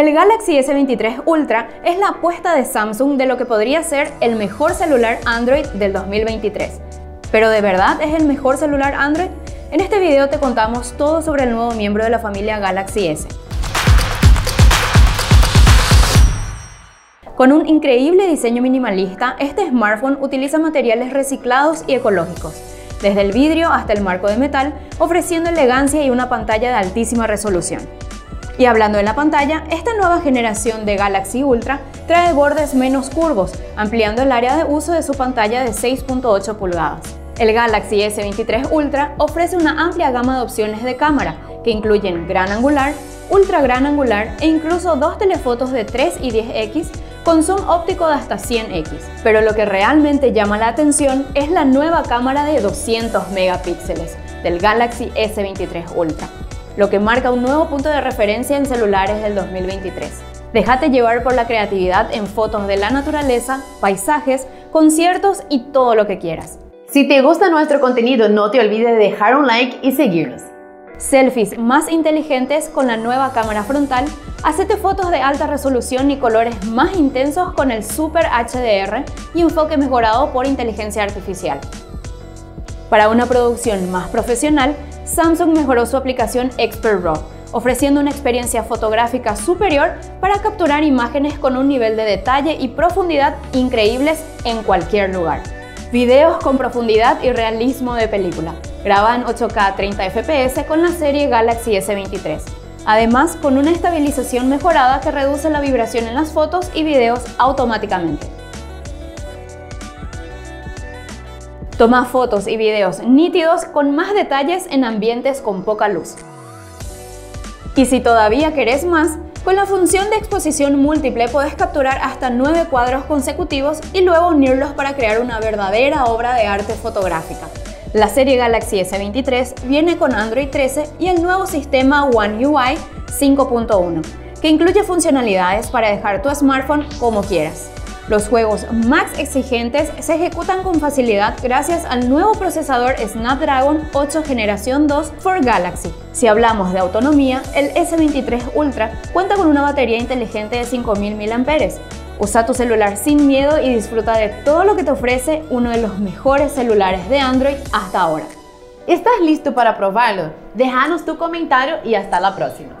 El Galaxy S23 Ultra es la apuesta de Samsung de lo que podría ser el mejor celular Android del 2023. ¿Pero de verdad es el mejor celular Android? En este video te contamos todo sobre el nuevo miembro de la familia Galaxy S. Con un increíble diseño minimalista, este smartphone utiliza materiales reciclados y ecológicos, desde el vidrio hasta el marco de metal, ofreciendo elegancia y una pantalla de altísima resolución. Y hablando de la pantalla, esta nueva generación de Galaxy Ultra trae bordes menos curvos, ampliando el área de uso de su pantalla de 6.8 pulgadas. El Galaxy S23 Ultra ofrece una amplia gama de opciones de cámara, que incluyen gran angular, ultra gran angular e incluso dos telefotos de 3 y 10x con zoom óptico de hasta 100x. Pero lo que realmente llama la atención es la nueva cámara de 200 megapíxeles del Galaxy S23 Ultra lo que marca un nuevo punto de referencia en celulares del 2023. Déjate llevar por la creatividad en fotos de la naturaleza, paisajes, conciertos y todo lo que quieras. Si te gusta nuestro contenido, no te olvides de dejar un like y seguirnos. Selfies más inteligentes con la nueva cámara frontal, hacete fotos de alta resolución y colores más intensos con el Super HDR y enfoque mejorado por inteligencia artificial. Para una producción más profesional, Samsung mejoró su aplicación Expert RAW, ofreciendo una experiencia fotográfica superior para capturar imágenes con un nivel de detalle y profundidad increíbles en cualquier lugar. Videos con profundidad y realismo de película. Graba en 8K 30 FPS con la serie Galaxy S23. Además, con una estabilización mejorada que reduce la vibración en las fotos y videos automáticamente. Toma fotos y videos nítidos con más detalles en ambientes con poca luz. Y si todavía querés más, con la función de exposición múltiple puedes capturar hasta 9 cuadros consecutivos y luego unirlos para crear una verdadera obra de arte fotográfica. La serie Galaxy S23 viene con Android 13 y el nuevo sistema One UI 5.1, que incluye funcionalidades para dejar tu smartphone como quieras. Los juegos más exigentes se ejecutan con facilidad gracias al nuevo procesador Snapdragon 8 Generación 2 for Galaxy. Si hablamos de autonomía, el S23 Ultra cuenta con una batería inteligente de 5000 mAh. Usa tu celular sin miedo y disfruta de todo lo que te ofrece uno de los mejores celulares de Android hasta ahora. ¿Estás listo para probarlo? Déjanos tu comentario y hasta la próxima.